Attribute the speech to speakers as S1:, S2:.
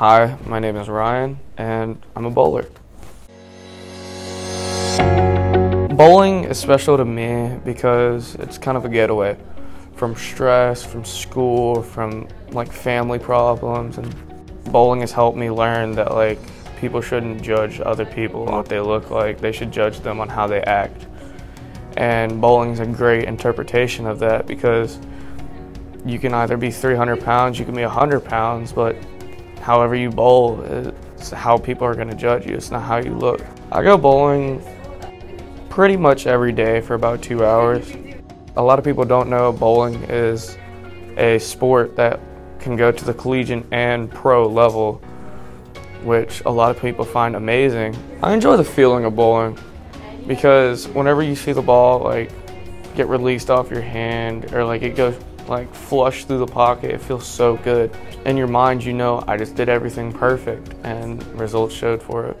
S1: Hi, my name is Ryan, and I'm a bowler. Bowling is special to me because it's kind of a getaway from stress, from school, from like family problems, and bowling has helped me learn that like people shouldn't judge other people on what they look like. They should judge them on how they act. And bowling is a great interpretation of that because you can either be 300 pounds, you can be 100 pounds, but however you bowl is how people are going to judge you. It's not how you look. I go bowling pretty much every day for about two hours. A lot of people don't know bowling is a sport that can go to the collegiate and pro level, which a lot of people find amazing. I enjoy the feeling of bowling because whenever you see the ball like get released off your hand or like it goes like flush through the pocket, it feels so good. In your mind, you know, I just did everything perfect and results showed for it.